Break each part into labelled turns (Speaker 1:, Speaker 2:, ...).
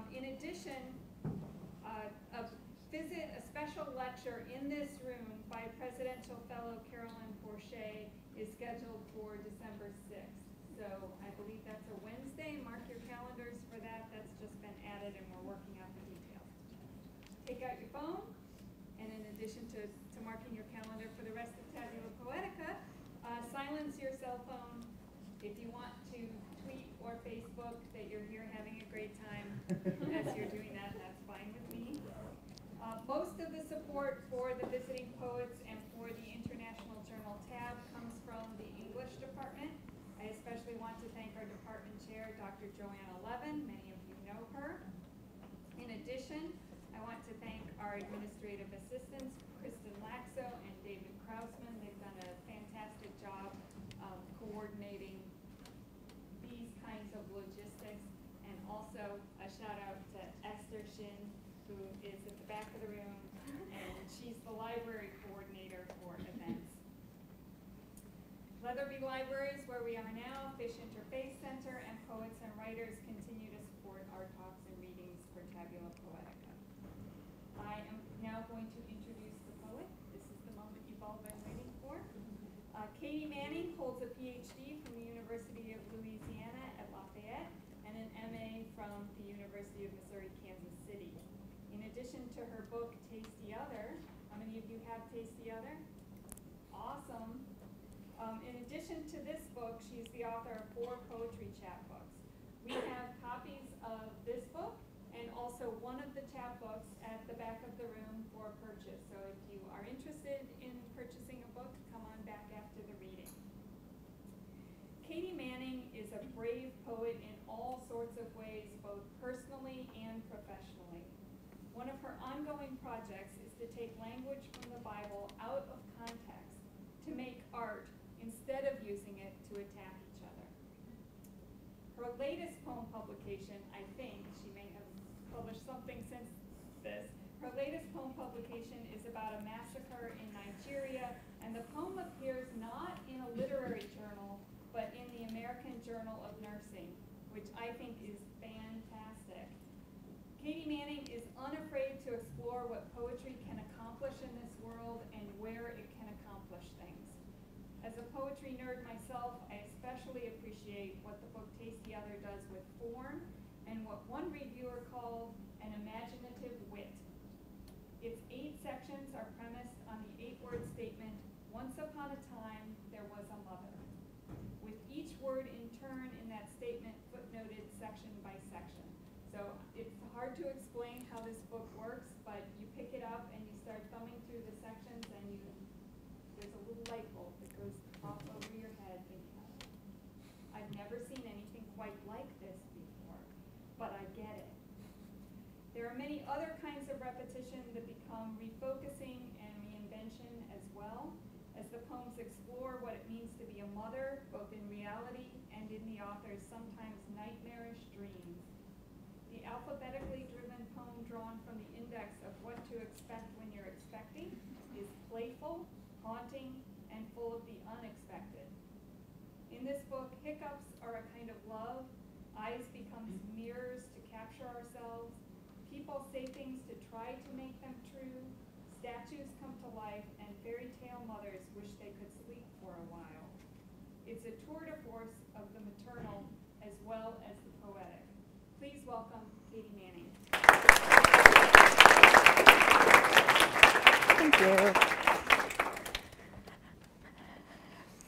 Speaker 1: Um, in addition, uh, a visit, a special lecture in this room by Presidential Fellow Carolyn Porcher is scheduled for December 6th. So I believe that's a Wednesday. Mark your calendars for that. That's just been added and we're working out the details. Take out your phone. Leatherby Libraries, where we are now, Fish Interfaith Center, and poets and writers continue to support our talks and readings for Tabula Poetica. I am now going to introduce form and what one reviewer called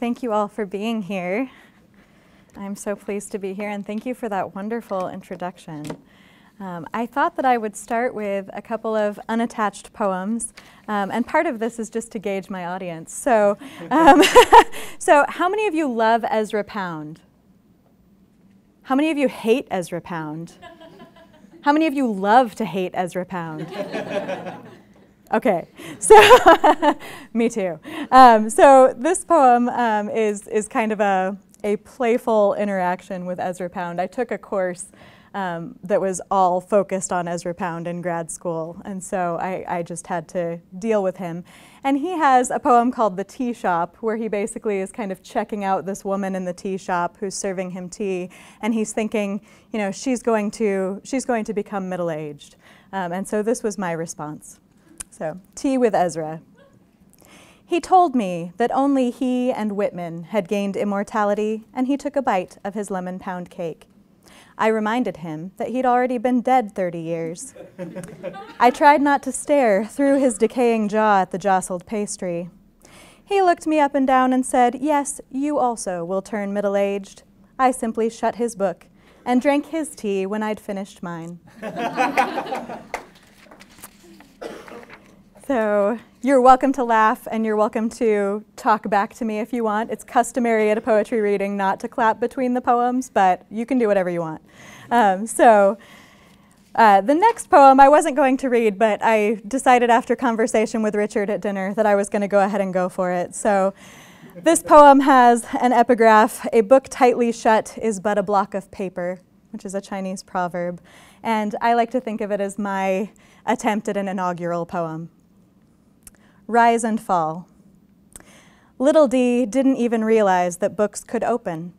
Speaker 2: Thank you all for being here. I'm so pleased to be here, and thank you for that wonderful introduction. Um, I thought that I would start with a couple of unattached poems, um, and part of this is just to gauge my audience. So, um, so how many of you love Ezra Pound? How many of you hate Ezra Pound? How many of you love to hate Ezra Pound? Okay, so me too. Um, so this poem um, is is kind of a a playful interaction with Ezra Pound. I took a course um, that was all focused on Ezra Pound in grad school, and so I, I just had to deal with him. And he has a poem called The Tea Shop, where he basically is kind of checking out this woman in the tea shop who's serving him tea, and he's thinking, you know, she's going to she's going to become middle aged. Um, and so this was my response. So, tea with Ezra. He told me that only he and Whitman had gained immortality, and he took a bite of his lemon pound cake. I reminded him that he'd already been dead 30 years. I tried not to stare through his decaying jaw at the jostled pastry. He looked me up and down and said, Yes, you also will turn middle aged. I simply shut his book and drank his tea when I'd finished mine. So you're welcome to laugh and you're welcome to talk back to me if you want. It's customary at a poetry reading not to clap between the poems, but you can do whatever you want. Um, so uh, the next poem I wasn't going to read, but I decided after conversation with Richard at dinner that I was going to go ahead and go for it. So this poem has an epigraph A book tightly shut is but a block of paper, which is a Chinese proverb. And I like to think of it as my attempt at an inaugural poem rise and fall. Little D didn't even realize that books could open.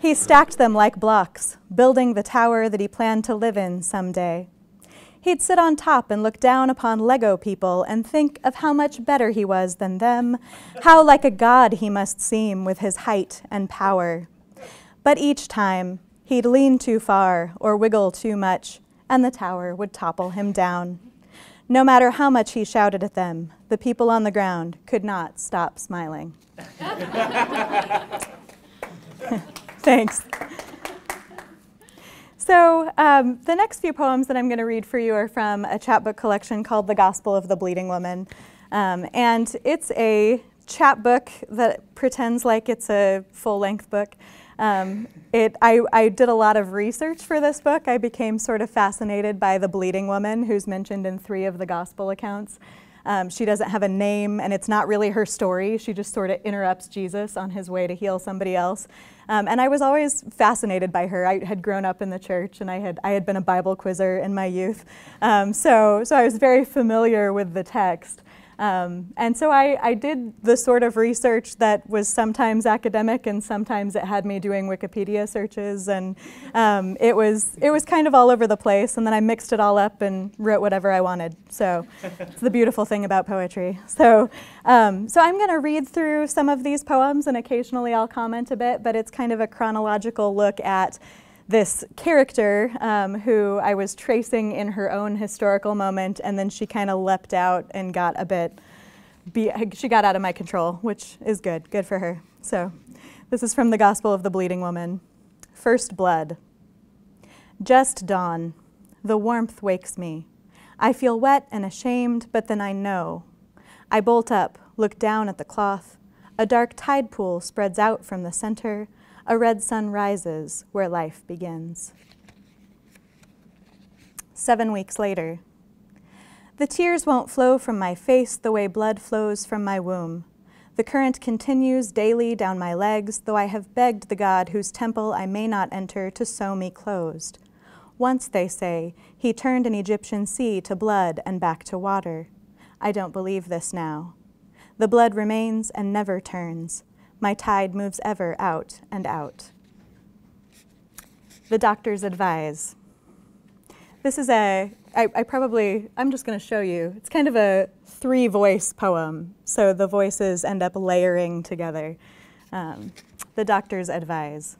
Speaker 2: He stacked them like blocks, building the tower that he planned to live in someday. He'd sit on top and look down upon Lego people and think of how much better he was than them, how like a god he must seem with his height and power. But each time, he'd lean too far or wiggle too much, and the tower would topple him down. No matter how much he shouted at them, the people on the ground could not stop smiling. Thanks. So, um, the next few poems that I'm going to read for you are from a chapbook collection called The Gospel of the Bleeding Woman. Um, and it's a chapbook that pretends like it's a full length book. Um, it, I, I, did a lot of research for this book. I became sort of fascinated by the bleeding woman who's mentioned in three of the gospel accounts. Um, she doesn't have a name, and it's not really her story. She just sort of interrupts Jesus on his way to heal somebody else. Um, and I was always fascinated by her. I had grown up in the church, and I had, I had been a Bible quizzer in my youth. Um, so, so I was very familiar with the text. Um, and so I, I, did the sort of research that was sometimes academic and sometimes it had me doing Wikipedia searches and um, it, was, it was kind of all over the place and then I mixed it all up and wrote whatever I wanted. So it's the beautiful thing about poetry. So, um, so I'm going to read through some of these poems and occasionally I'll comment a bit, but it's kind of a chronological look at this character um, who I was tracing in her own historical moment, and then she kind of leapt out and got a bit, she got out of my control, which is good, good for her. So this is from the Gospel of the Bleeding Woman. First blood. Just dawn. The warmth wakes me. I feel wet and ashamed, but then I know. I bolt up, look down at the cloth. A dark tide pool spreads out from the center a red sun rises where life begins. Seven weeks later, the tears won't flow from my face the way blood flows from my womb. The current continues daily down my legs, though I have begged the God whose temple I may not enter to sew me closed. Once, they say, he turned an Egyptian sea to blood and back to water. I don't believe this now. The blood remains and never turns. My tide moves ever out and out. The doctors advise. This is a, I, I probably, I'm just going to show you. It's kind of a three voice poem, so the voices end up layering together. Um, the doctors advise.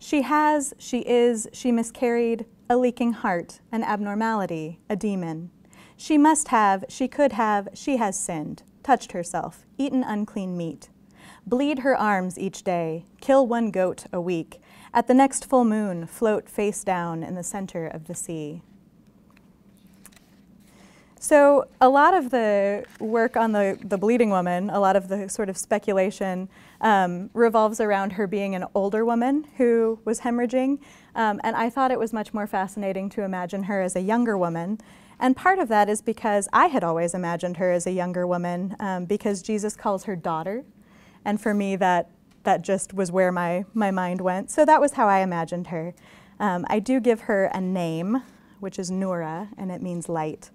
Speaker 2: She has, she is, she miscarried, a leaking heart, an abnormality, a demon. She must have, she could have, she has sinned, touched herself, eaten unclean meat. Bleed her arms each day, kill one goat a week. At the next full moon, float face down in the center of the sea. So, a lot of the work on the, the bleeding woman, a lot of the sort of speculation um, revolves around her being an older woman who was hemorrhaging. Um, and I thought it was much more fascinating to imagine her as a younger woman. And part of that is because I had always imagined her as a younger woman um, because Jesus calls her daughter and for me, that, that just was where my, my mind went. So that was how I imagined her. Um, I do give her a name, which is Noura, and it means light.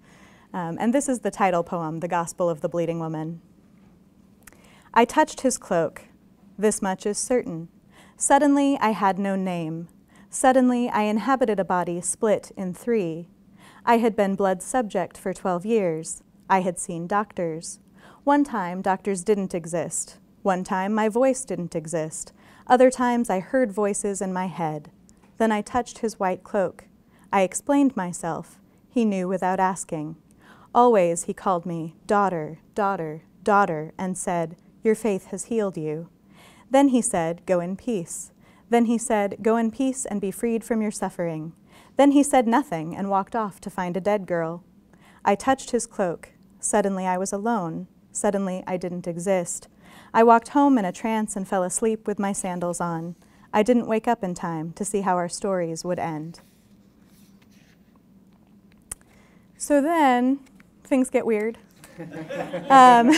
Speaker 2: Um, and this is the title poem, The Gospel of the Bleeding Woman. I touched his cloak. This much is certain. Suddenly I had no name. Suddenly I inhabited a body split in three. I had been blood subject for 12 years. I had seen doctors. One time, doctors didn't exist. One time, my voice didn't exist. Other times, I heard voices in my head. Then I touched his white cloak. I explained myself. He knew without asking. Always he called me daughter, daughter, daughter, and said, Your faith has healed you. Then he said, Go in peace. Then he said, Go in peace and be freed from your suffering. Then he said nothing and walked off to find a dead girl. I touched his cloak. Suddenly I was alone. Suddenly I didn't exist. I walked home in a trance and fell asleep with my sandals on. I didn't wake up in time to see how our stories would end. So then things get weird. um,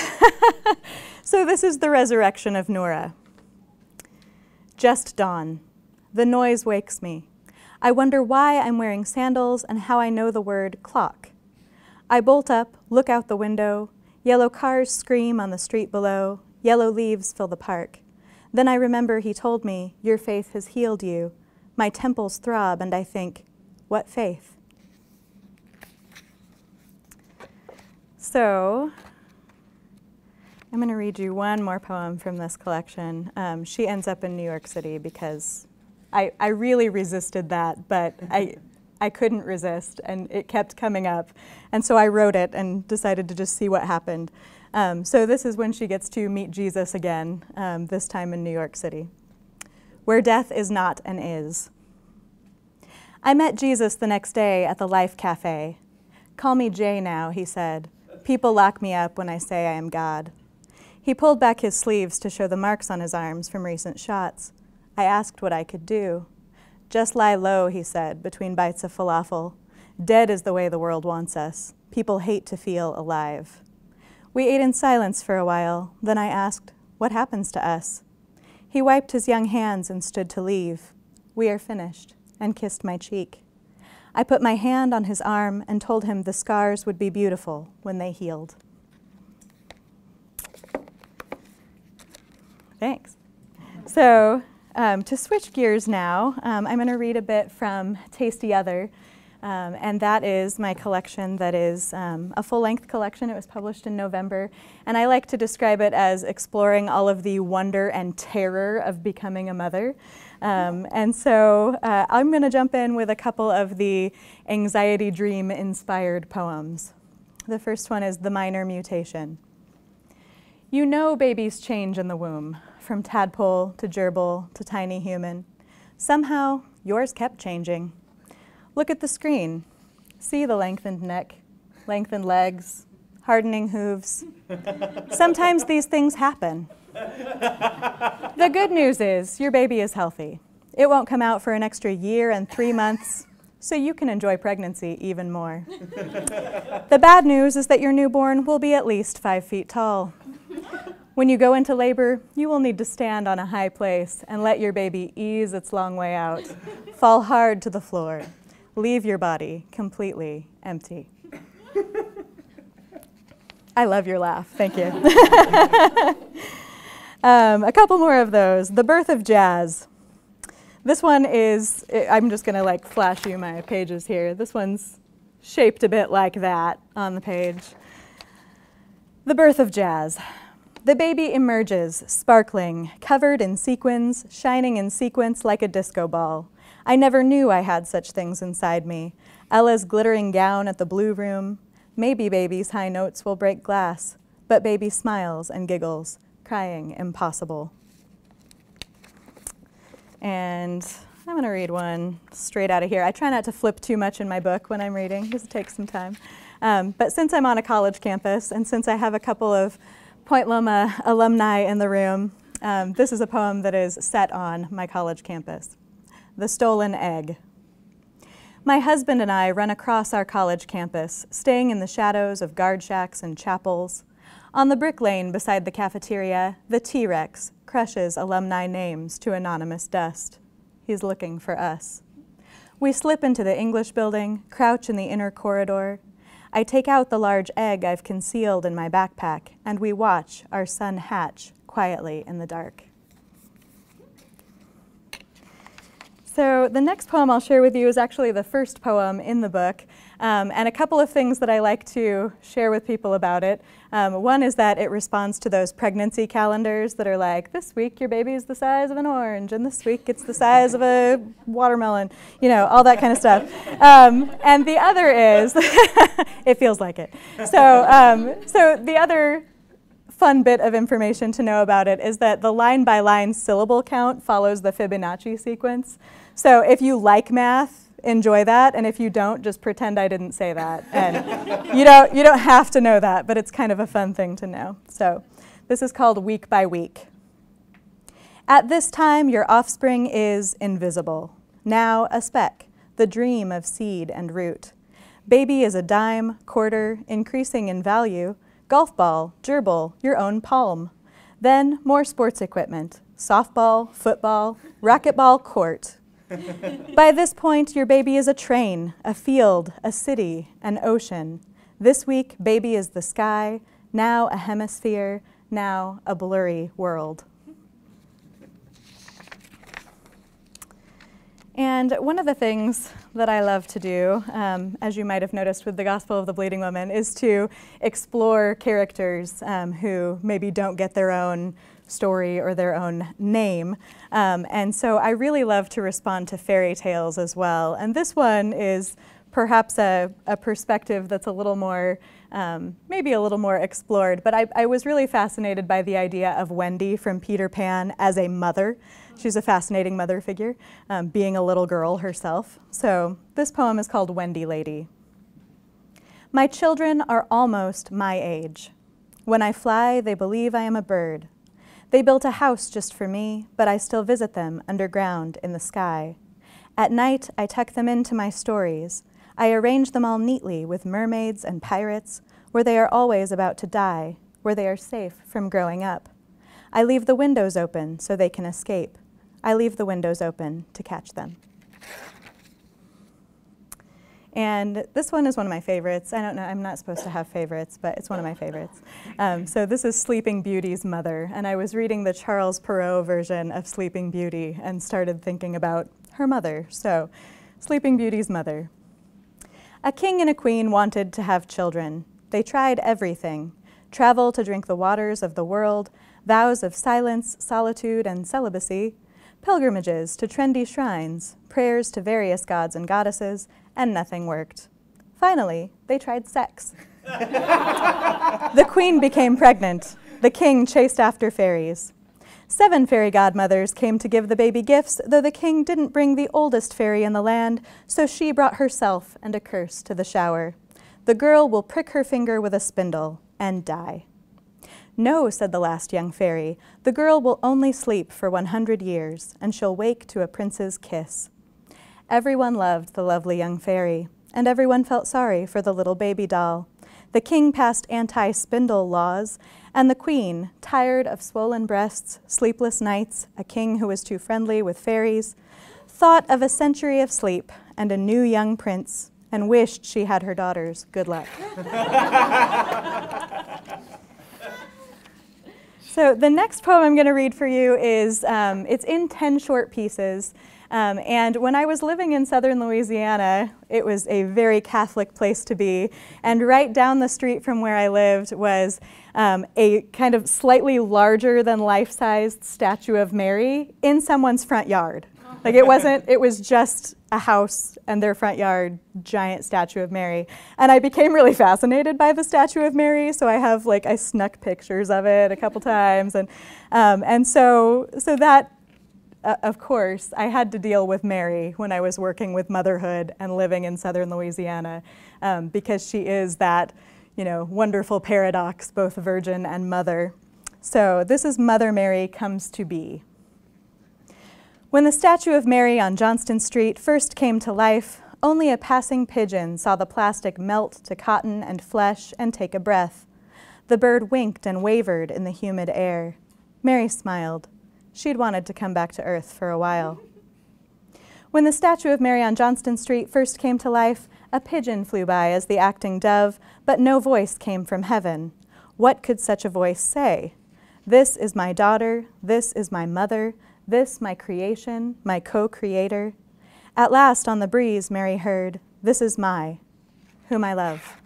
Speaker 2: so this is the resurrection of Nora. Just dawn. The noise wakes me. I wonder why I'm wearing sandals and how I know the word clock. I bolt up, look out the window. Yellow cars scream on the street below. Yellow leaves fill the park. Then I remember he told me, Your faith has healed you. My temples throb, and I think, What faith? So, I'm going to read you one more poem from this collection. Um, she ends up in New York City because I, I really resisted that, but I, I couldn't resist, and it kept coming up. And so I wrote it and decided to just see what happened. Um, so this is when she gets to meet Jesus again, um, this time in New York City, where death is not and is. I met Jesus the next day at the Life Cafe. Call me Jay now, he said. People lock me up when I say I am God. He pulled back his sleeves to show the marks on his arms from recent shots. I asked what I could do. Just lie low, he said, between bites of falafel. Dead is the way the world wants us. People hate to feel alive. We ate in silence for a while. Then I asked, What happens to us? He wiped his young hands and stood to leave. We are finished, and kissed my cheek. I put my hand on his arm and told him the scars would be beautiful when they healed. Thanks. So, um, to switch gears now, um, I'm going to read a bit from Tasty Other. Um, and that is my collection that is um, a full length collection. It was published in November. And I like to describe it as exploring all of the wonder and terror of becoming a mother. Um, and so uh, I'm going to jump in with a couple of the anxiety dream inspired poems. The first one is The Minor Mutation. You know babies change in the womb, from tadpole to gerbil to tiny human. Somehow, yours kept changing. Look at the screen. See the lengthened neck, lengthened legs, hardening hooves. Sometimes these things happen. The good news is your baby is healthy. It won't come out for an extra year and three months, so you can enjoy pregnancy even more. the bad news is that your newborn will be at least five feet tall. When you go into labor, you will need to stand on a high place and let your baby ease its long way out, fall hard to the floor, leave your body completely empty. I love your laugh. Thank you. um, a couple more of those. The birth of jazz. This one is, I'm just going to like flash you my pages here. This one's shaped a bit like that on the page. The birth of jazz. The baby emerges, sparkling, covered in sequins, shining in sequence like a disco ball. I never knew I had such things inside me. Ella's glittering gown at the blue room. Maybe baby's high notes will break glass, but baby smiles and giggles, crying impossible. And I'm going to read one straight out of here. I try not to flip too much in my book when I'm reading because it takes some time. Um, but since I'm on a college campus and since I have a couple of Point Loma alumni in the room, um, this is a poem that is set on my college campus. The Stolen Egg. My husband and I run across our college campus, staying in the shadows of guard shacks and chapels. On the brick lane beside the cafeteria, the T Rex crushes alumni names to anonymous dust. He's looking for us. We slip into the English building, crouch in the inner corridor. I take out the large egg I've concealed in my backpack, and we watch our son hatch quietly in the dark. So, the next poem I'll share with you is actually the first poem in the book, um, and a couple of things that I like to share with people about it. Um, one is that it responds to those pregnancy calendars that are like, this week your baby is the size of an orange, and this week it's the size of a watermelon, you know, all that kind of stuff. Um, and the other is, it feels like it. So, um, so the other fun bit of information to know about it is that the line by line syllable count follows the Fibonacci sequence. So if you like math, enjoy that, and if you don't, just pretend I didn't say that. And you don't you don't have to know that, but it's kind of a fun thing to know. So this is called week by week. At this time, your offspring is invisible. Now a speck, the dream of seed and root. Baby is a dime, quarter, increasing in value, golf ball, gerbil, your own palm. Then more sports equipment, softball, football, racquetball court, by this point, your baby is a train, a field, a city, an ocean. This week, baby is the sky, now a hemisphere, now a blurry world. And one of the things that I love to do, um, as you might have noticed with the Gospel of the Bleeding Woman, is to explore characters um, who maybe don't get their own story or their own name. Um, and so I really love to respond to fairy tales as well. And this one is perhaps a, a perspective that's a little more, um, maybe a little more explored. But I, I, was really fascinated by the idea of Wendy from Peter Pan as a mother. She's a fascinating mother figure, um, being a little girl herself. So this poem is called Wendy Lady. My children are almost my age. When I fly, they believe I am a bird. They built a house just for me, but I still visit them underground in the sky. At night, I tuck them into my stories. I arrange them all neatly with mermaids and pirates, where they are always about to die, where they are safe from growing up. I leave the windows open so they can escape. I leave the windows open to catch them. And this one is one of my favorites. I don't know, I'm not supposed to have favorites, but it's one of my favorites. Um, so this is Sleeping Beauty's mother. And I was reading the Charles Perrault version of Sleeping Beauty and started thinking about her mother. So, Sleeping Beauty's mother. A king and a queen wanted to have children. They tried everything travel to drink the waters of the world, vows of silence, solitude, and celibacy, pilgrimages to trendy shrines, prayers to various gods and goddesses, and nothing worked. Finally, they tried sex. the queen became pregnant. The king chased after fairies. Seven fairy godmothers came to give the baby gifts, though the king didn't bring the oldest fairy in the land, so she brought herself and a curse to the shower. The girl will prick her finger with a spindle and die. No, said the last young fairy, the girl will only sleep for 100 years, and she'll wake to a prince's kiss. Everyone loved the lovely young fairy, and everyone felt sorry for the little baby doll. The king passed anti spindle laws, and the queen, tired of swollen breasts, sleepless nights, a king who was too friendly with fairies, thought of a century of sleep and a new young prince, and wished she had her daughters good luck. so the next poem I'm going to read for you is um, it's in 10 short pieces. Um, and when I was living in southern Louisiana, it was a very Catholic place to be. And right down the street from where I lived was um, a kind of slightly larger than life sized statue of Mary in someone's front yard. Like it wasn't, it was just a house and their front yard, giant statue of Mary. And I became really fascinated by the statue of Mary, so I have like, I snuck pictures of it a couple times. And, um, and so, so that uh, of course, I had to deal with Mary when I was working with motherhood and living in southern Louisiana um, because she is that, you know, wonderful paradox, both virgin and mother. So this is Mother Mary Comes to Be. When the statue of Mary on Johnston Street first came to life, only a passing pigeon saw the plastic melt to cotton and flesh and take a breath. The bird winked and wavered in the humid air. Mary smiled. She'd wanted to come back to Earth for a while. When the statue of Mary on Johnston Street first came to life, a pigeon flew by as the acting dove, but no voice came from heaven. What could such a voice say? This is my daughter, this is my mother, this my creation, my co creator. At last on the breeze, Mary heard, This is my, whom I love.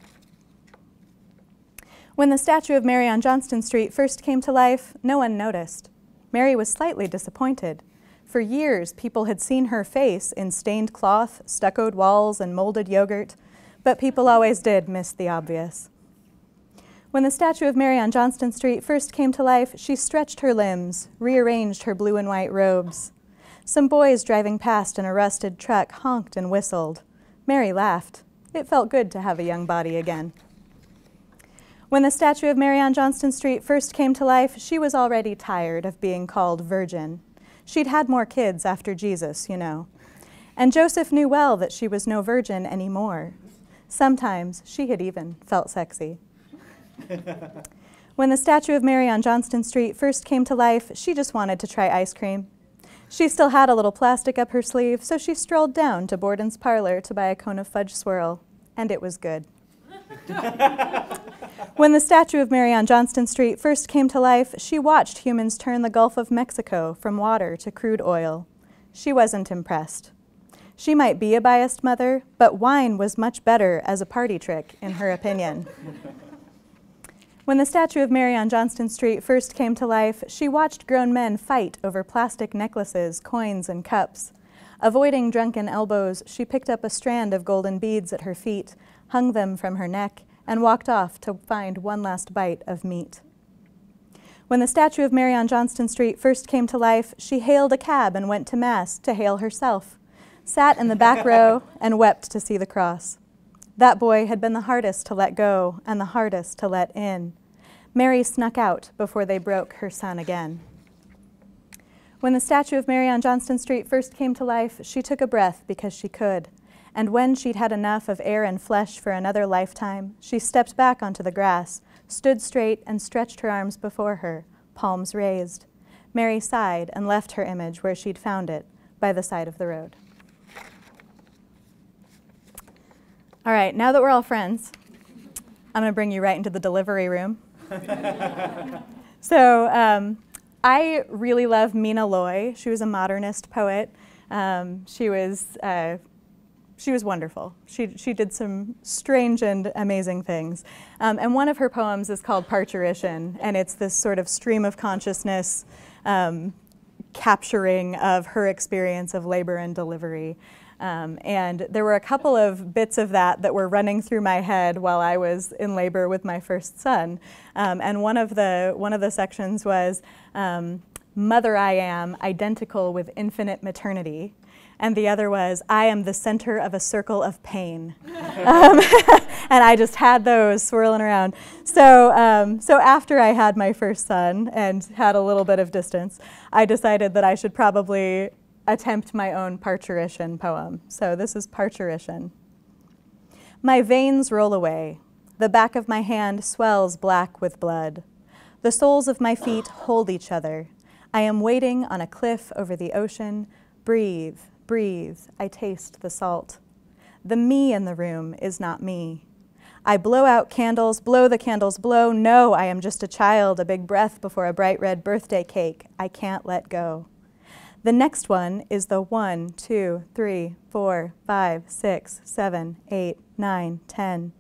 Speaker 2: When the statue of Mary on Johnston Street first came to life, no one noticed. Mary was slightly disappointed. For years, people had seen her face in stained cloth, stuccoed walls, and molded yogurt, but people always did miss the obvious. When the statue of Mary on Johnston Street first came to life, she stretched her limbs, rearranged her blue and white robes. Some boys driving past in a rusted truck honked and whistled. Mary laughed. It felt good to have a young body again. When the statue of Mary on Johnston Street first came to life, she was already tired of being called virgin. She'd had more kids after Jesus, you know. And Joseph knew well that she was no virgin anymore. Sometimes she had even felt sexy. when the statue of Mary on Johnston Street first came to life, she just wanted to try ice cream. She still had a little plastic up her sleeve, so she strolled down to Borden's parlor to buy a cone of fudge swirl, and it was good. when the statue of Mary on Johnston Street first came to life, she watched humans turn the Gulf of Mexico from water to crude oil. She wasn't impressed. She might be a biased mother, but wine was much better as a party trick, in her opinion. When the statue of Mary on Johnston Street first came to life, she watched grown men fight over plastic necklaces, coins, and cups. Avoiding drunken elbows, she picked up a strand of golden beads at her feet, hung them from her neck, and walked off to find one last bite of meat. When the statue of Mary on Johnston Street first came to life, she hailed a cab and went to Mass to hail herself, sat in the back row, and wept to see the cross. That boy had been the hardest to let go and the hardest to let in. Mary snuck out before they broke her son again. When the statue of Mary on Johnston Street first came to life, she took a breath because she could. And when she'd had enough of air and flesh for another lifetime, she stepped back onto the grass, stood straight, and stretched her arms before her, palms raised. Mary sighed and left her image where she'd found it, by the side of the road. All right, now that we're all friends, I'm going to bring you right into the delivery room. so um, I really love Mina Loy. She was a modernist poet. Um, she was uh, she was wonderful. She she did some strange and amazing things. Um, and one of her poems is called Parturition, and it's this sort of stream of consciousness um, capturing of her experience of labor and delivery. Um, and there were a couple of bits of that that were running through my head while I was in labor with my first son. Um, and one of the one of the sections was um, "Mother I am, identical with infinite maternity." And the other was, I am the center of a circle of pain. Um, and I just had those swirling around. So, um, so after I had my first son and had a little bit of distance, I decided that I should probably attempt my own parturition poem. So this is parturition. My veins roll away. The back of my hand swells black with blood. The soles of my feet hold each other. I am waiting on a cliff over the ocean. Breathe, breathe. I taste the salt. The me in the room is not me. I blow out candles, blow the candles, blow. No, I am just a child, a big breath before a bright red birthday cake. I can't let go. The next one is the one, two, three, four, five, six, seven, eight, nine, ten.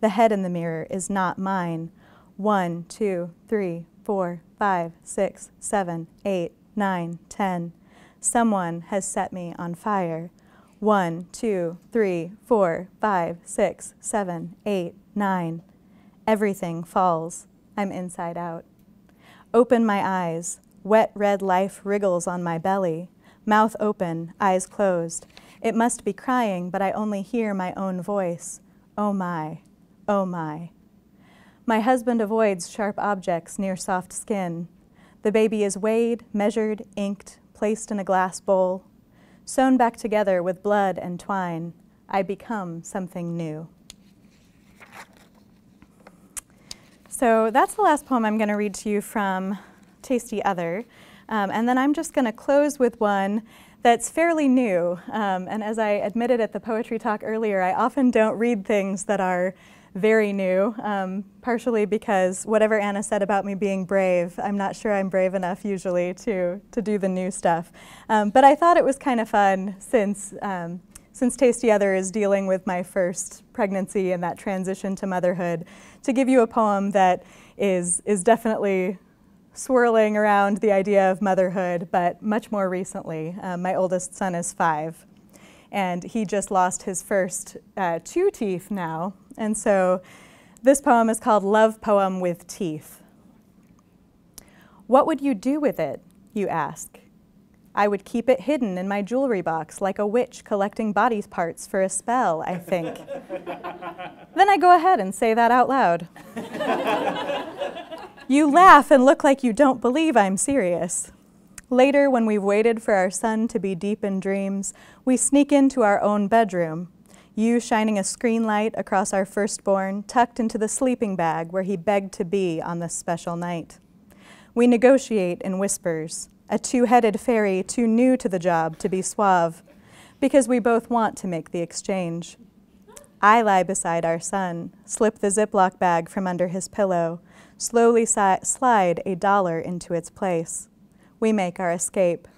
Speaker 2: The head in the mirror is not mine. One, two, three, four, five, six, seven, eight, nine, ten. Someone has set me on fire. One, two, three, four, five, six, seven, eight, nine. Everything falls. I'm inside out. Open my eyes. Wet red life wriggles on my belly, mouth open, eyes closed. It must be crying, but I only hear my own voice. Oh my, oh my. My husband avoids sharp objects near soft skin. The baby is weighed, measured, inked, placed in a glass bowl. Sewn back together with blood and twine, I become something new. So that's the last poem I'm going to read to you from tasty other. Um, and then I'm just going to close with one that's fairly new. Um, and as I admitted at the poetry talk earlier, I often don't read things that are very new, um, partially because whatever Anna said about me being brave, I'm not sure I'm brave enough usually to, to do the new stuff. Um, but I thought it was kind of fun since, um, since Tasty Other is dealing with my first pregnancy and that transition to motherhood, to give you a poem that is, is definitely swirling around the idea of motherhood, but much more recently. Um, my oldest son is five, and he just lost his first uh, two teeth now. And so this poem is called Love Poem with Teeth. What would you do with it, you ask? I would keep it hidden in my jewelry box like a witch collecting body parts for a spell, I think. then I go ahead and say that out loud. you laugh and look like you don't believe I'm serious. Later, when we've waited for our son to be deep in dreams, we sneak into our own bedroom, you shining a screen light across our firstborn, tucked into the sleeping bag where he begged to be on this special night. We negotiate in whispers, a two headed fairy too new to the job to be suave, because we both want to make the exchange. I lie beside our son, slip the Ziploc bag from under his pillow, slowly slide a dollar into its place we make our escape.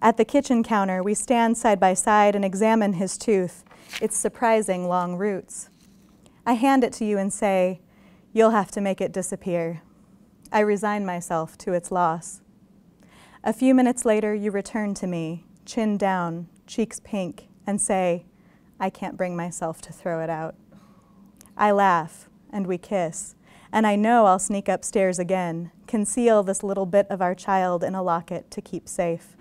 Speaker 2: At the kitchen counter, we stand side by side and examine his tooth, its surprising long roots. I hand it to you and say, You'll have to make it disappear. I resign myself to its loss. A few minutes later, you return to me, chin down, cheeks pink, and say, I can't bring myself to throw it out. I laugh, and we kiss, and I know I'll sneak upstairs again, conceal this little bit of our child in a locket to keep safe.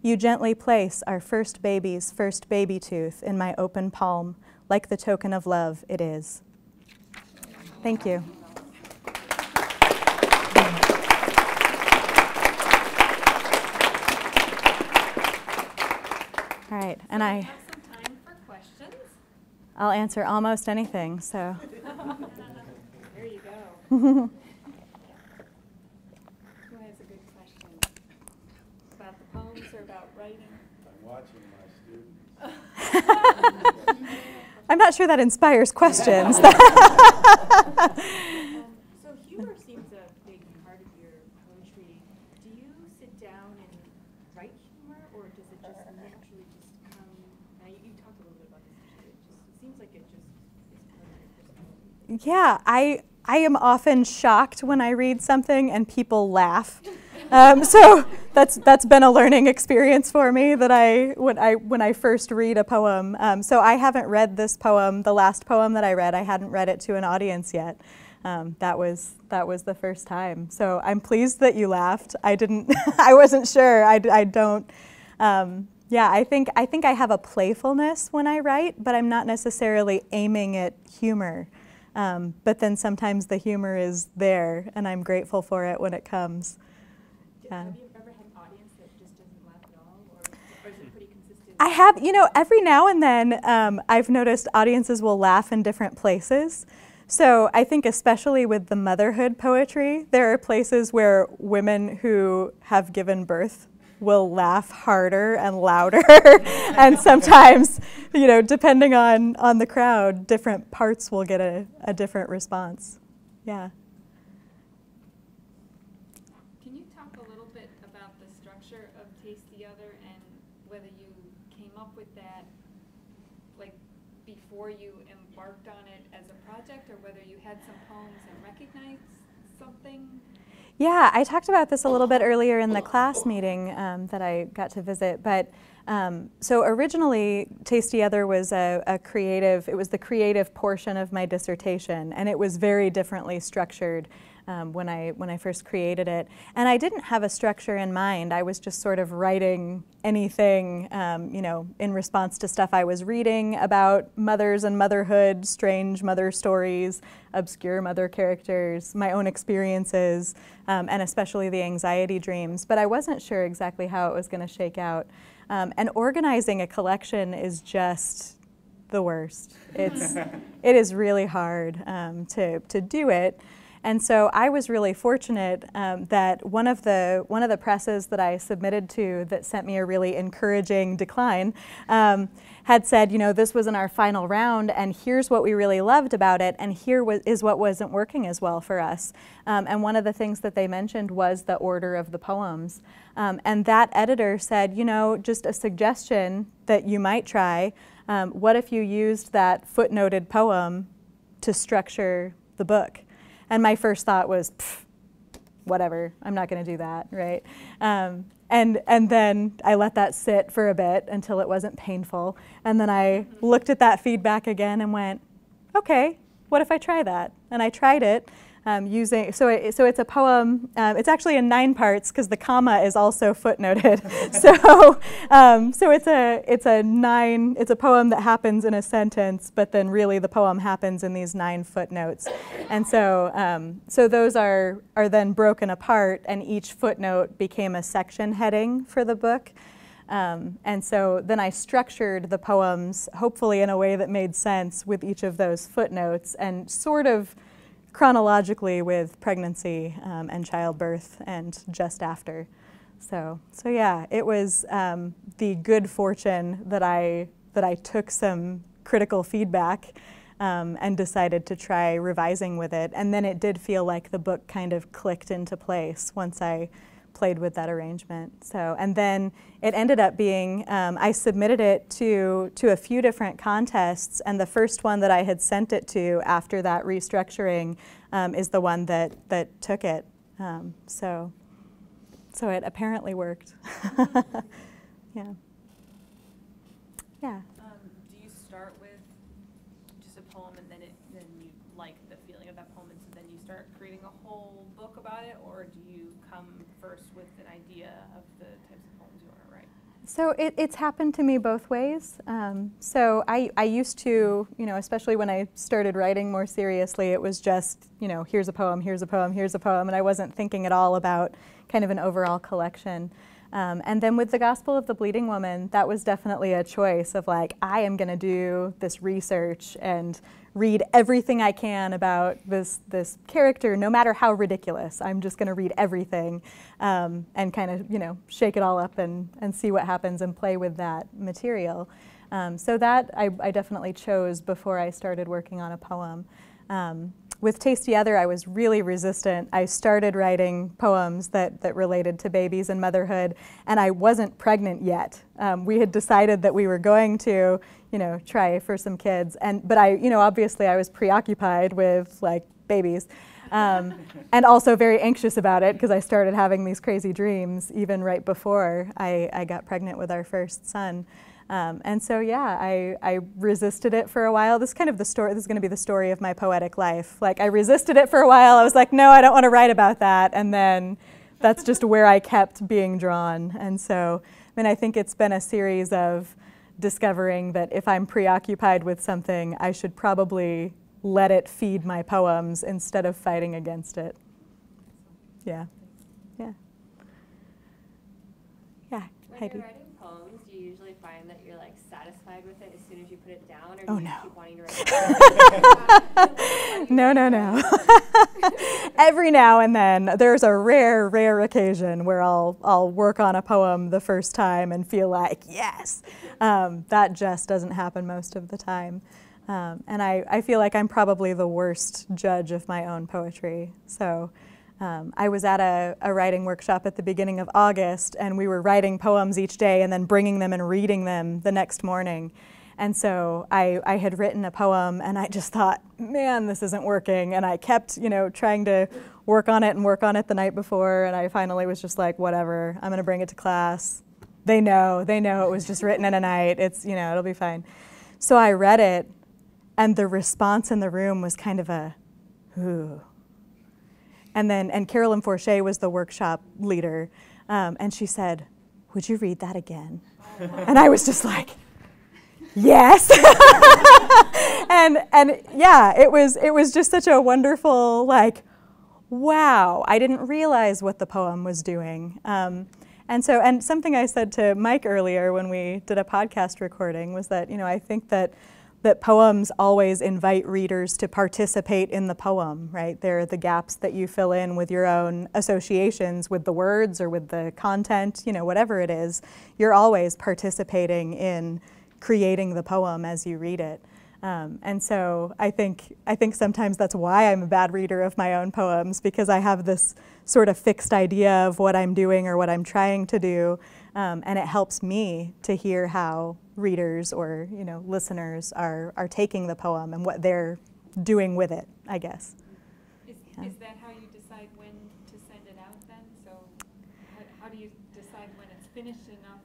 Speaker 2: You gently place our first baby's first baby tooth in my open palm, like the token of love it is. Thank you. All right, and I.
Speaker 1: Have some time for questions.
Speaker 2: I'll answer almost anything, so.
Speaker 1: There you has a good question? About the poems or about writing?
Speaker 3: I'm watching my students.
Speaker 2: I'm not sure that inspires questions.
Speaker 4: Um, so humor seems a big part of your poetry. Do you sit down and write humor, or does it just naturally just come? Now you, you talked a little bit about this. It just it seems like it just is part of your personality.
Speaker 2: yeah, I I am often shocked when I read something and people laugh. Um, so that's that's been a learning experience for me that I when I when I first read a poem. Um, so I haven't read this poem, the last poem that I read. I hadn't read it to an audience yet. Um, that was that was the first time. So I'm pleased that you laughed. I didn't. I wasn't sure. I, I don't. Um, yeah, I think I think I have a playfulness when I write, but I'm not necessarily aiming at humor. Um, but then sometimes the humor is there, and I'm grateful for it when it comes. Yeah.
Speaker 4: Have you ever had an audience that just doesn't laugh at all, or, or is it pretty consistent?
Speaker 2: I have, you know, every now and then um, I've noticed audiences will laugh in different places. So I think, especially with the motherhood poetry, there are places where women who have given birth will laugh harder and louder. and sometimes, you know, depending on, on the crowd, different parts will get a, a different response. Yeah.
Speaker 1: Can you talk a little bit about the structure of Taste the Other and whether you came up with that, like, before you embarked on it as a project, or whether you had some poems and recognized something?
Speaker 2: Yeah, I talked about this a little bit earlier in the class meeting um, that I got to visit. But um, so originally, Tasty Other was a, a creative, it was the creative portion of my dissertation, and it was very differently structured. Um, when I when I first created it, and I didn't have a structure in mind. I was just sort of writing anything, um, you know, in response to stuff I was reading about mothers and motherhood, strange mother stories, obscure mother characters, my own experiences, um, and especially the anxiety dreams. But I wasn't sure exactly how it was going to shake out. Um, and organizing a collection is just the worst. It's it is really hard um, to to do it. And so I was really fortunate um, that one of the one of the presses that I submitted to that sent me a really encouraging decline um, had said, you know, this was in our final round, and here's what we really loved about it, and here was, is what wasn't working as well for us. Um, and one of the things that they mentioned was the order of the poems. Um, and that editor said, you know, just a suggestion that you might try. Um, what if you used that footnoted poem to structure the book? And my first thought was, whatever, I'm not going to do that, right? Um, and, and then I let that sit for a bit until it wasn't painful. And then I looked at that feedback again and went, okay, what if I try that? And I tried it um, using, so, it, so it's a poem, um, it's actually in nine parts because the comma is also footnoted. so um, so it's, a, it's a nine, it's a poem that happens in a sentence, but then really the poem happens in these nine footnotes. And so, um, so those are, are then broken apart and each footnote became a section heading for the book. Um, and so then I structured the poems, hopefully in a way that made sense with each of those footnotes and sort of chronologically with pregnancy um, and childbirth and just after. So, so yeah, it was um, the good fortune that I that I took some critical feedback um, and decided to try revising with it, and then it did feel like the book kind of clicked into place once I played with that arrangement. So, and then it ended up being, um, I submitted it to, to a few different contests, and the first one that I had sent it to after that restructuring um, is the one that, that took it. Um, so, so it apparently worked. yeah. Yeah.
Speaker 4: Um, do you start with just a poem and then it, then you like the feeling of that poem and so then you start creating a whole book about it, or do you come first with an idea of the types of poems you want to write?
Speaker 2: So it, it's happened to me both ways. Um, so I, I used to, you know, especially when I started writing more seriously, it was just, you know, here's a poem, here's a poem, here's a poem, and I wasn't thinking at all about kind of an overall collection. Um, and then with the Gospel of the Bleeding Woman, that was definitely a choice of like, I am going to do this research and read everything I can about this, this character, no matter how ridiculous. I'm just going to read everything um, and kind of, you know, shake it all up and, and see what happens and play with that material. Um, so that I, I, definitely chose before I started working on a poem. Um, with Tasty Other, I was really resistant. I started writing poems that, that related to babies and motherhood, and I wasn't pregnant yet. Um, we had decided that we were going to, you know, try for some kids, and but I, you know, obviously I was preoccupied with like babies, um, and also very anxious about it because I started having these crazy dreams even right before I, I got pregnant with our first son. Um, and so, yeah, I, I resisted it for a while. This is kind of the story, this is going to be the story of my poetic life. Like, I resisted it for a while. I was like, no, I don't want to write about that. And then that's just where I kept being drawn. And so, I mean, I think it's been a series of discovering that if I'm preoccupied with something, I should probably let it feed my poems instead of fighting against it. Yeah. Yeah. Yeah. Heidi.
Speaker 3: you're writing poems, do you usually find that you're like satisfied with it as soon as you put it down, or do
Speaker 2: Oh,
Speaker 3: you
Speaker 2: no.
Speaker 3: keep wanting to write?
Speaker 2: no, no, no. Every now and then, there's a rare, rare occasion where I'll I'll work on a poem the first time and feel like yes. Um, that just doesn't happen most of the time, um, and I, I feel like I'm probably the worst judge of my own poetry. So. Um, I was at a, a writing workshop at the beginning of August, and we were writing poems each day and then bringing them and reading them the next morning. And so I, I had written a poem and I just thought, man, this isn't working. And I kept, you know, trying to work on it and work on it the night before. And I finally was just like, whatever, I'm going to bring it to class. They know, they know it was just written in a night. It's, you know, it'll be fine. So I read it and the response in the room was kind of a, ooh. And then, and Carolyn Forche was the workshop leader. Um, and she said, would you read that again? and I was just like, yes and and yeah it was it was just such a wonderful like wow i didn't realize what the poem was doing um, and so and something i said to mike earlier when we did a podcast recording was that you know i think that that poems always invite readers to participate in the poem, right? There are the gaps that you fill in with your own associations with the words or with the content, you know, whatever it is. You're always participating in creating the poem as you read it. Um, and so I think I think sometimes that's why I'm a bad reader of my own poems because I have this sort of fixed idea of what I'm doing or what I'm trying to do, um, and it helps me to hear how readers or you know listeners are are taking the poem and what they're doing with it. I guess.
Speaker 1: Is,
Speaker 2: Yeah.
Speaker 1: is that how you decide when to send it out then? So how, how do you decide when it's finished enough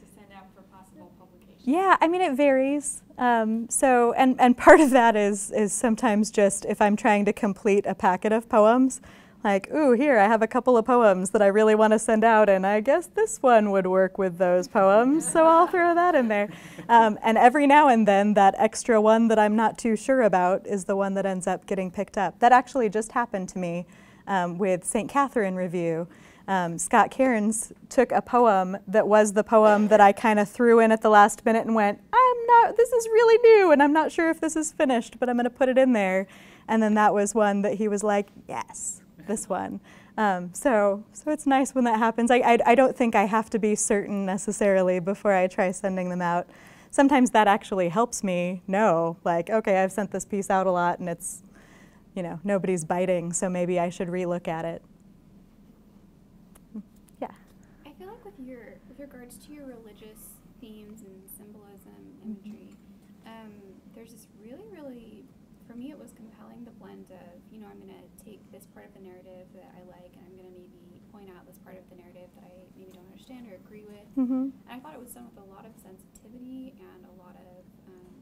Speaker 1: to send out for possible publication?
Speaker 2: Yeah, I mean it varies. Um, so, and and part of that is is sometimes just if I'm trying to complete a packet of poems, like, ooh, here I have a couple of poems that I really want to send out, and I guess this one would work with those poems, so I'll throw that in there. Um, and every now and then, that extra one that I'm not too sure about is the one that ends up getting picked up. That actually just happened to me um, with St. Katherine Review. Um, Scott Cairns took a poem that was the poem that I kind of threw in at the last minute and went, I'm not, this is really new, and I'm not sure if this is finished, but I'm going to put it in there. And then that was one that he was like, yes, this one. Um, so, so it's nice when that happens. I, I, I don't think I have to be certain necessarily before I try sending them out. Sometimes that actually helps me know, like, okay, I've sent this piece out a lot and it's, you know, nobody's biting, so maybe I should relook at it. Yeah.
Speaker 5: I feel like with your with regards to your religious themes and symbolism imagery, um, there's this really, really the blend of, you know, I'm gonna take this part of the narrative that I like and I'm gonna maybe point out this part of the narrative that I maybe don't understand or agree with.
Speaker 2: Mm-hmm.
Speaker 5: And I thought it was done with a lot of sensitivity and a lot of um,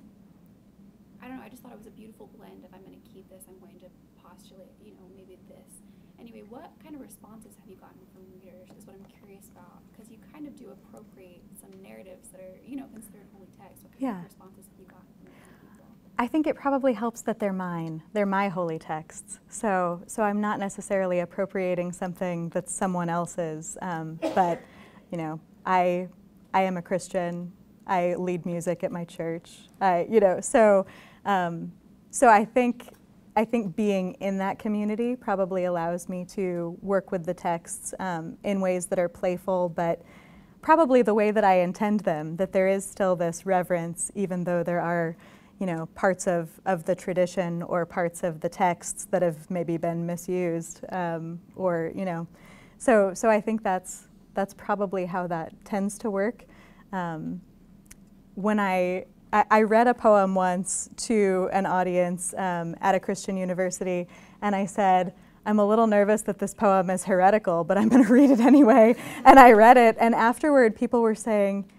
Speaker 5: I don't know, I just thought it was a beautiful blend of I'm gonna keep this, I'm going to postulate, you know, maybe this. Anyway, what kind of responses have you gotten from readers is what I'm curious about. Because you kind of do appropriate some narratives that are, you know, considered holy text. What kind
Speaker 2: Yeah.
Speaker 5: of responses have you gotten from different people?
Speaker 2: I think it probably helps that they're mine. They're my holy texts. So, so I'm not necessarily appropriating something that's someone else's. Um, but, you know, I, I am a Christian. I lead music at my church. I, you know, so, um, so I think, I think being in that community probably allows me to work with the texts um, in ways that are playful, but probably the way that I intend them. That there is still this reverence, even though there are you know, parts of, of the tradition or parts of the texts that have maybe been misused, um, or you know, so so I think that's that's probably how that tends to work. Um, when I, I I read a poem once to an audience um, at a Christian university, and I said. I'm a little nervous that this poem is heretical, but I'm going to read it anyway. And I read it, and afterward, people were saying,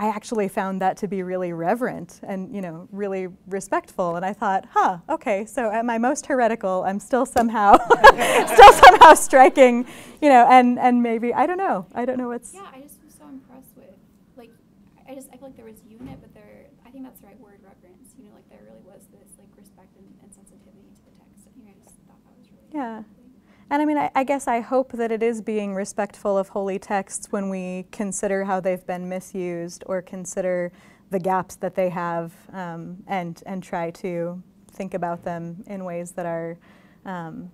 Speaker 2: I actually found that to be really reverent and you know really respectful. And I thought, huh, okay. So at my most heretical, I'm still somehow still somehow striking, you know. And and maybe I don't know. I don't know what's.
Speaker 5: Yeah, I just was so impressed with, like, I just, I feel like there was unit, but there, I think that's the right word, reverence. You know, like there really was this, like, respect and, and sensitivity to the text. Anyway, I just thought that was really
Speaker 2: Yeah. And I mean, I, I guess I hope that it is being respectful of holy texts when we consider how they've been misused or consider the gaps that they have um, and, and try to think about them in ways that are, um,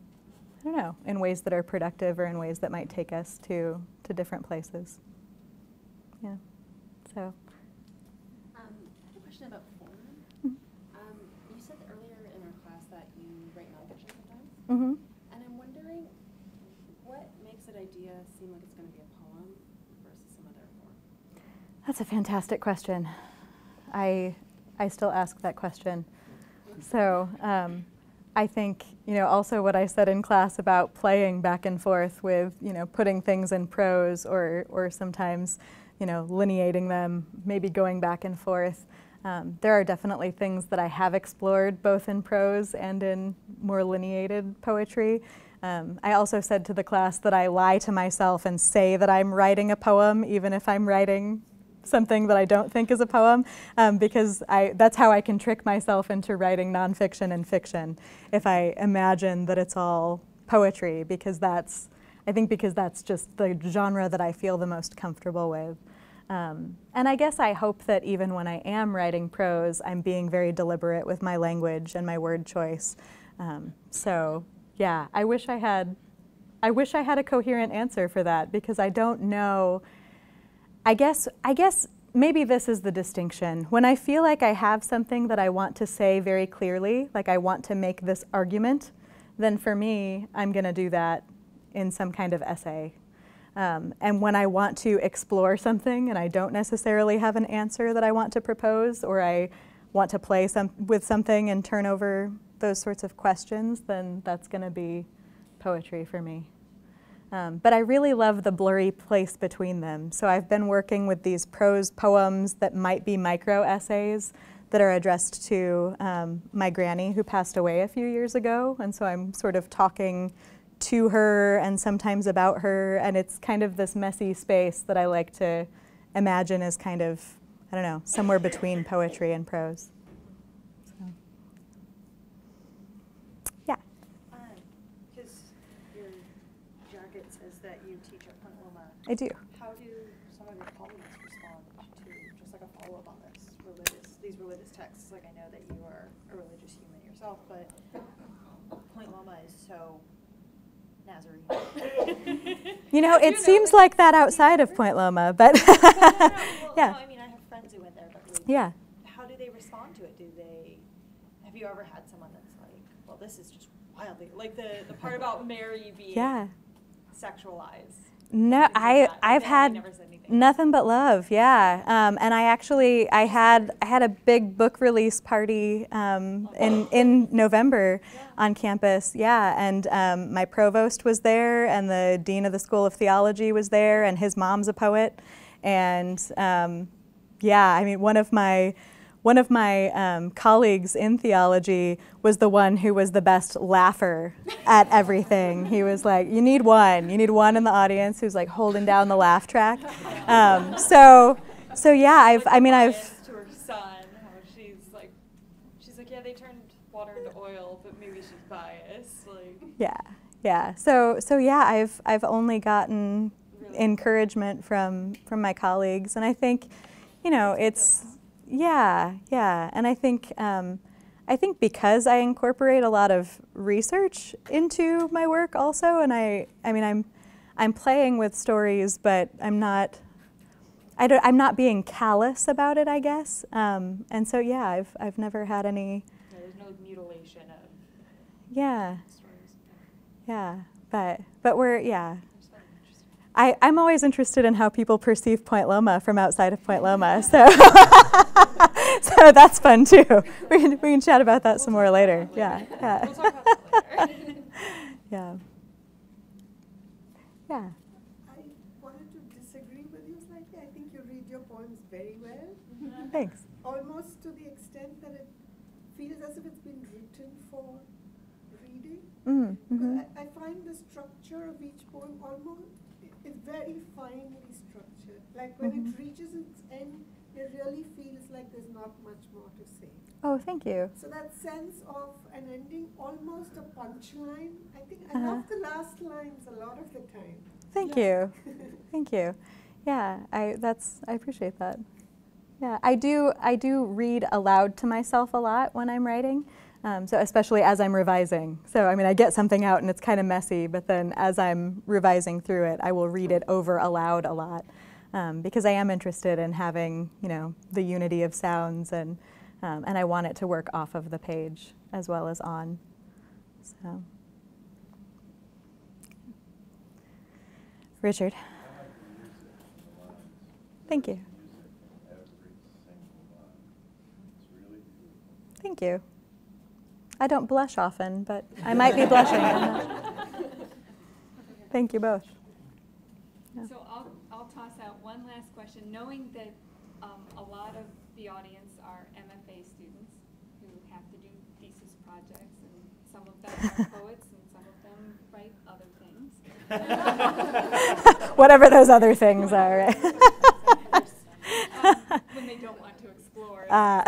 Speaker 2: I don't know, in ways that are productive or in ways that might take us to, to different places. Yeah. So,
Speaker 6: Um, I have a question about form.
Speaker 2: Mhm.
Speaker 6: Um, you said earlier in our class that you write nonfiction sometimes,
Speaker 2: hmm
Speaker 6: and I'm wondering what makes an idea seem like it's going to be a poem versus some other form.
Speaker 2: That's a fantastic question. I, I still ask that question. So um, I think, you know, also what I said in class about playing back and forth with, you know, putting things in prose or, or sometimes, you know, lineating them, maybe going back and forth. Um, there are definitely things that I have explored both in prose and in more lineated poetry. Um, I also said to the class that I lie to myself and say that I'm writing a poem, even if I'm writing something that I don't think is a poem, um, because I, that's how I can trick myself into writing nonfiction and fiction. If I imagine that it's all poetry, because that's, I think, because that's just the genre that I feel the most comfortable with. Um, and I guess I hope that even when I am writing prose, I'm being very deliberate with my language and my word choice. Um, so, yeah, I wish I had. I wish I had a coherent answer for that because I don't know. I guess. I guess maybe this is the distinction. When I feel like I have something that I want to say very clearly, like I want to make this argument, then for me, I'm going to do that in some kind of essay um, and when I want to explore something and I don't necessarily have an answer that I want to propose, or I want to play some, with something and turn over those sorts of questions, then that's going to be poetry for me. Um, but I really love the blurry place between them. So I've been working with these prose poems that might be micro essays that are addressed to um, my granny who passed away a few years ago. And so I'm sort of talking to her and sometimes about her, and it's kind of this messy space that I like to imagine as kind of, I don't know, somewhere between poetry and prose. So, yeah.
Speaker 6: Because your jacket says that you teach at Point Loma.
Speaker 2: I do.
Speaker 6: How do some of your colleagues respond to just like a follow-up on this religious, these religious texts? Like I know that you are a religious human yourself, but Point Loma is so Nazarene.
Speaker 2: You know, it
Speaker 6: You know,
Speaker 2: seems
Speaker 6: like-
Speaker 2: like that outside of Point Loma, but
Speaker 6: Well, no, well,
Speaker 2: yeah.
Speaker 6: no, I mean, I have friends who went there, but like,
Speaker 2: yeah.
Speaker 6: how do they respond to it? Do they, have you ever had someone that's like, well, this is just wildly, like the, the part about Mary being
Speaker 2: Yeah.
Speaker 6: sexualized?
Speaker 2: No, I I've had
Speaker 6: never said anything.
Speaker 2: nothing but love. Yeah, um, and I actually I had I had a big book release party um, in in November on campus. Yeah, and um, my provost was there, and the dean of the School of Theology was there, and his mom's a poet, and um, yeah, I mean one of my one of my um, colleagues in theology was the one who was the best laugher at everything. He was like, "You need one. You need one in the audience who's like holding down the laugh track." Um, so, so yeah, I've. I mean, I've.
Speaker 6: To her son, how she's like, she's like, yeah, they turned water into oil, but maybe she's biased, like.
Speaker 2: Yeah, yeah. So, so yeah, I've I've only gotten encouragement from from my colleagues, and I think, you know, it's yeah, yeah, and I think um, I think because I incorporate a lot of research into my work also, and I I mean I'm I'm playing with stories, but I'm not. I don't, I'm not being callous about it, I guess. Um, and so, yeah, I've, I've never had any,
Speaker 6: Yeah, there's no mutilation of
Speaker 2: yeah,
Speaker 6: stories.
Speaker 2: yeah. But, but we're, yeah,
Speaker 6: There's something interesting.
Speaker 2: I, I'm always interested in how people perceive Point Loma from outside of Point Loma. So, so that's fun too. We can, we can chat about that some more later. Yeah, yeah,
Speaker 6: We'll talk later.
Speaker 2: yeah. Yeah.
Speaker 7: I wanted to disagree with you slightly. I think you read your poems very well,
Speaker 2: Thanks.
Speaker 7: almost to the extent that it feels as if it's been written for reading.
Speaker 2: Mm, hmm
Speaker 7: But I, I find the structure of each poem almost i- is very finely structured. Like when
Speaker 2: Mhm.
Speaker 7: it reaches its end, it really feels like there's not much more to say.
Speaker 2: Oh, thank you.
Speaker 7: So that sense of an ending, almost a punchline. I think I
Speaker 2: Uh-huh.
Speaker 7: love the last lines a lot of the time.
Speaker 2: Thank you. Thank you. Yeah, I that's I appreciate that. Yeah, I do I do read aloud to myself a lot when I'm writing. Um, so especially as I'm revising. So I mean, I get something out and it's kind of messy, but then as I'm revising through it, I will read it over aloud a lot um, because I am interested in having you know the unity of sounds and um, and I want it to work off of the page as well as on. So. Richard. Thank you. Thank you. I don't blush often, but I might be blushing. Thank you both. Yeah.
Speaker 1: So I'll, I'll toss out one last question, knowing that um, a lot of the audience are MFA students who have to do thesis projects, and some of them are poets, and some of them write other things.
Speaker 2: Whatever those other things are. right?
Speaker 1: Um, When they don't want to explore.
Speaker 2: Uh,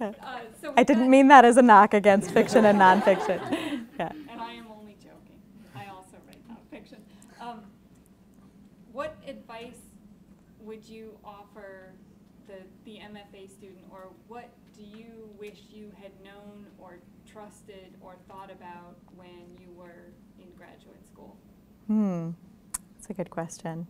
Speaker 1: Uh, so
Speaker 2: I didn't mean that as a knock against fiction and nonfiction. Yeah.
Speaker 1: And I am only joking. I also write nonfiction. Um, what advice wish you had known or trusted or thought about when you were in graduate school?
Speaker 2: Hmm, that's a good question.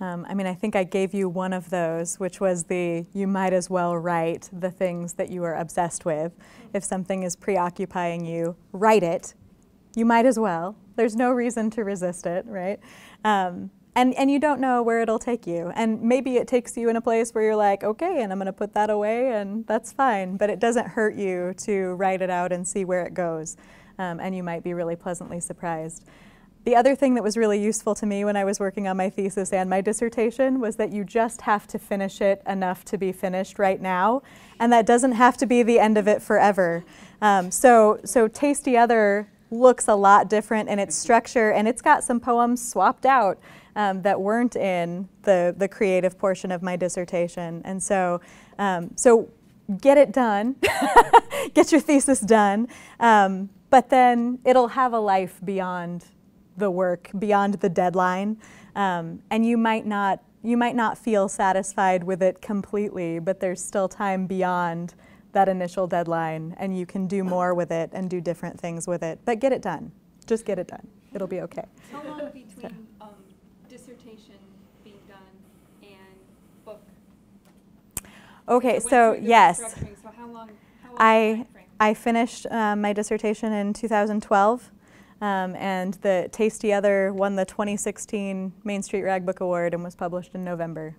Speaker 2: Um, I mean, I think I gave you one of those, which was the you might as well write the things that you are obsessed with. If something is preoccupying you, write it. You might as well. There's no reason to resist it, right? Um, and, and you don't know where it'll take you. And maybe it takes you in a place where you're like, okay, and I'm going to put that away, and that's fine. But it doesn't hurt you to write it out and see where it goes. Um, and you might be really pleasantly surprised. The other thing that was really useful to me when I was working on my thesis and my dissertation was that you just have to finish it enough to be finished right now, and that doesn't have to be the end of it forever. Um, so, so Tasty Other looks a lot different in its structure, and it's got some poems swapped out um, that weren't in the, the creative portion of my dissertation. And so, um, so get it done, get your thesis done, um, but then it'll have a life beyond the work beyond the deadline, um, and you might not you might not feel satisfied with it completely, but there's still time beyond that initial deadline, and you can do more with it and do different things with it. But get it done. Just get it done. It'll be okay.
Speaker 1: How long between um, dissertation being done and book?
Speaker 2: Okay,
Speaker 1: went
Speaker 2: so yes,
Speaker 1: So how long, how long
Speaker 2: I? I finished um, my dissertation in 2012. Um, and the Tasty Other won the 2016 Main Street Rag Book Award and was published in November.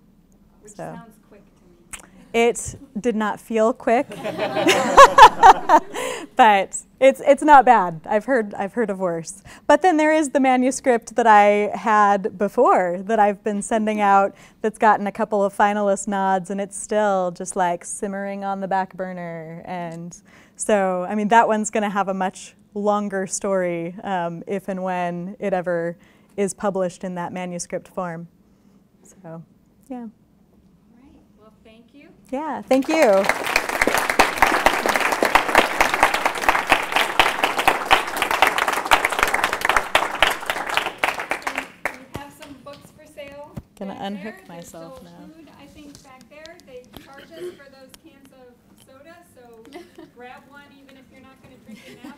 Speaker 1: Which
Speaker 2: so.
Speaker 1: sounds quick to me.
Speaker 2: It did not feel quick, but it's it's not bad. I've heard I've heard of worse. But then there is the manuscript that I had before that I've been sending out that's gotten a couple of finalist nods and it's still just like simmering on the back burner. And so I mean that one's going to have a much longer story um, if and when it ever is published in that manuscript form. So yeah,
Speaker 1: All right, well, thank you.
Speaker 2: yeah. Thank you.
Speaker 1: And we have some books for sale.
Speaker 2: Gonna
Speaker 1: back there.
Speaker 2: unhook myself
Speaker 1: still
Speaker 2: now.
Speaker 1: food, I think, back there. They charge us for those cans of soda, so grab one even if you're not gonna drink it now, if you want it